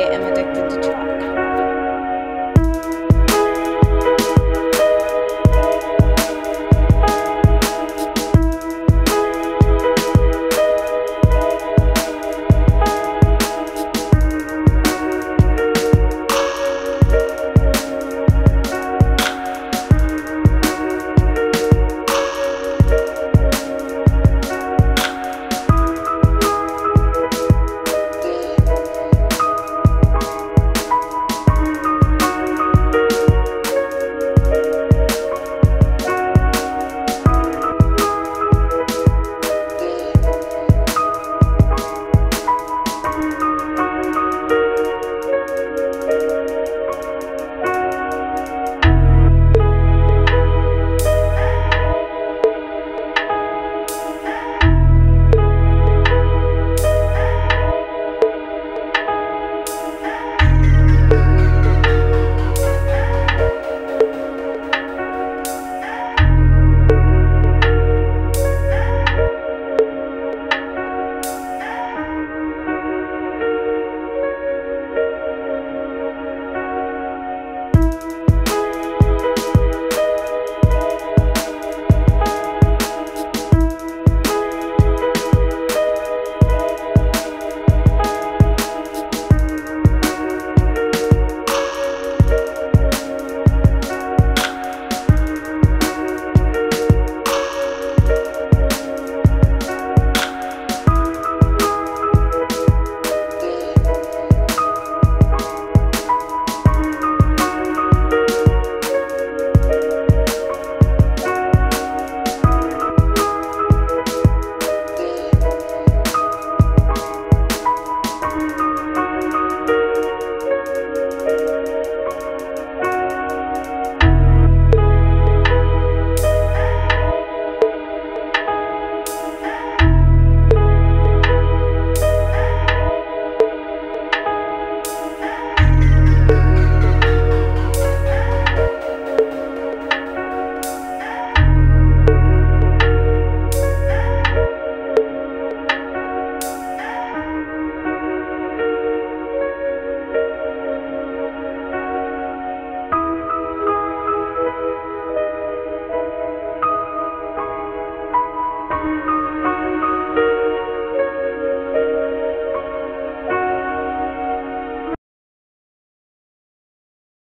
I am addicted to chalk.